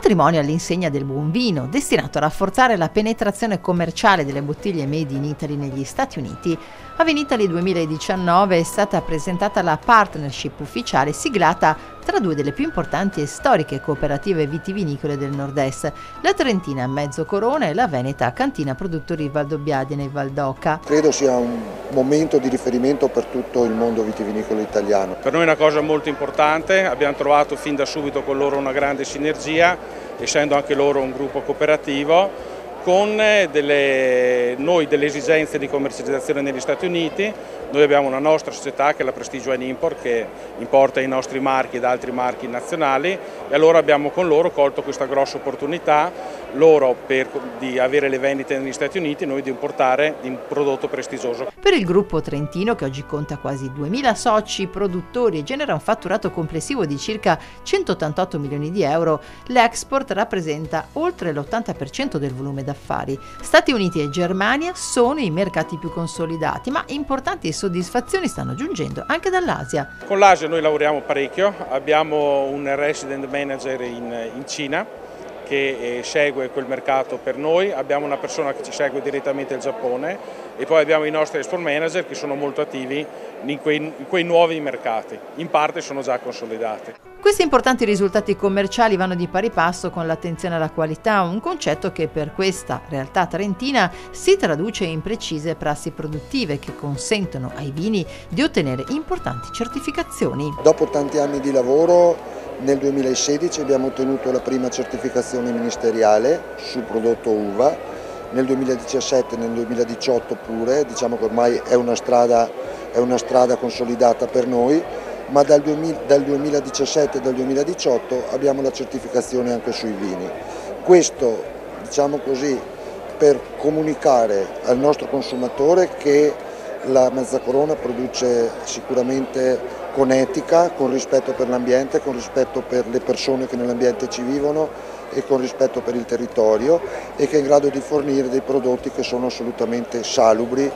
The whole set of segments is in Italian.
matrimonio all'insegna del buon vino, destinato a rafforzare la penetrazione commerciale delle bottiglie made in Italy negli Stati Uniti, a Vinitali 2019 è stata presentata la partnership ufficiale siglata tra due delle più importanti e storiche cooperative vitivinicole del nord-est, la Trentina Mezzo Corona e la Veneta Cantina Produttori Valdobbiadene e Valdoca. Credo sia un momento di riferimento per tutto il mondo vitivinicolo italiano. Per noi è una cosa molto importante, abbiamo trovato fin da subito con loro una grande sinergia, essendo anche loro un gruppo cooperativo con delle, noi delle esigenze di commercializzazione negli Stati Uniti, noi abbiamo una nostra società che è la Prestigio Import che importa i nostri marchi ed altri marchi nazionali. E allora abbiamo con loro colto questa grossa opportunità, loro per, di avere le vendite negli Stati Uniti, noi di importare un prodotto prestigioso. Per il gruppo Trentino che oggi conta quasi 2000 soci, produttori e genera un fatturato complessivo di circa 188 milioni di euro, l'export rappresenta oltre l'80% del volume d'affari. Stati Uniti e Germania sono i mercati più consolidati, ma importanti soddisfazioni stanno giungendo anche dall'Asia. Con l'Asia noi lavoriamo parecchio, abbiamo un resident manager in, in Cina che eh, segue quel mercato per noi, abbiamo una persona che ci segue direttamente il Giappone e poi abbiamo i nostri export manager che sono molto attivi in quei, in quei nuovi mercati, in parte sono già consolidati. Questi importanti risultati commerciali vanno di pari passo con l'attenzione alla qualità, un concetto che per questa realtà trentina si traduce in precise prassi produttive che consentono ai vini di ottenere importanti certificazioni. Dopo tanti anni di lavoro nel 2016 abbiamo ottenuto la prima certificazione ministeriale sul prodotto uva, nel 2017 e nel 2018 pure, diciamo che ormai è una strada, è una strada consolidata per noi, ma dal, 2000, dal 2017 e dal 2018 abbiamo la certificazione anche sui vini. Questo, diciamo così, per comunicare al nostro consumatore che la Mezzacorona produce sicuramente con etica, con rispetto per l'ambiente, con rispetto per le persone che nell'ambiente ci vivono e con rispetto per il territorio e che è in grado di fornire dei prodotti che sono assolutamente salubri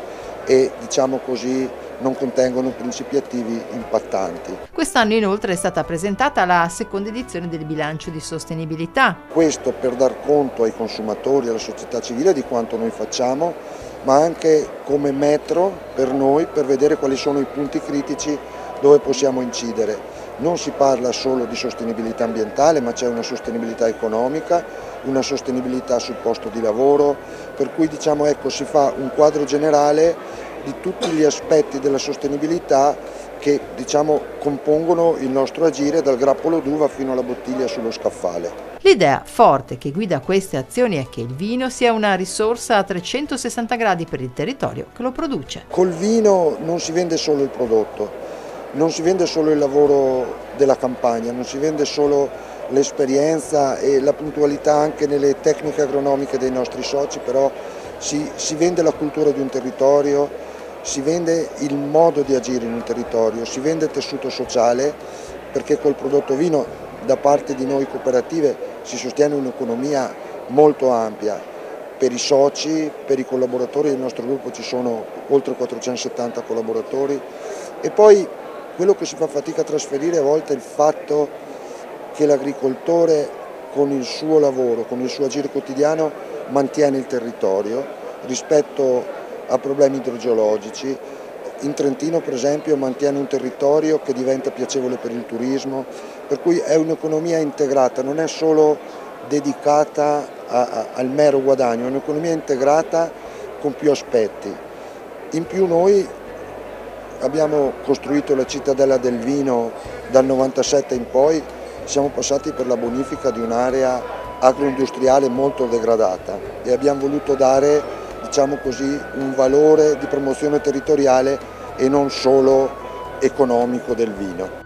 e diciamo così non contengono principi attivi impattanti. Quest'anno inoltre è stata presentata la seconda edizione del bilancio di sostenibilità. Questo per dar conto ai consumatori, alla società civile di quanto noi facciamo, ma anche come metro per noi per vedere quali sono i punti critici dove possiamo incidere. Non si parla solo di sostenibilità ambientale, ma c'è una sostenibilità economica, una sostenibilità sul posto di lavoro, per cui diciamo, ecco, si fa un quadro generale di tutti gli aspetti della sostenibilità che diciamo, compongono il nostro agire dal grappolo d'uva fino alla bottiglia sullo scaffale. L'idea forte che guida queste azioni è che il vino sia una risorsa a 360 gradi per il territorio che lo produce. Col vino non si vende solo il prodotto, non si vende solo il lavoro della campagna, non si vende solo l'esperienza e la puntualità anche nelle tecniche agronomiche dei nostri soci, però si, si, vende la cultura di un territorio, si vende il modo di agire in un territorio, si vende il tessuto sociale perché col prodotto vino da parte di noi cooperative si sostiene un'economia molto ampia. Per i soci, per i collaboratori del nostro gruppo ci sono oltre 470 collaboratori e poi quello che si fa fatica a trasferire a volte è il fatto che l'agricoltore con il suo lavoro, con il suo agire quotidiano mantiene il territorio rispetto a problemi idrogeologici. In Trentino per esempio mantiene un territorio che diventa piacevole per il turismo, per cui è un'economia integrata, non è solo dedicata a, a, al mero guadagno, è un'economia integrata con più aspetti. In più noi abbiamo costruito la cittadella del vino dal 97 in poi, siamo passati per la bonifica di un'area agroindustriale molto degradata e abbiamo voluto dare diciamo così, un valore di promozione territoriale e non solo economico del vino.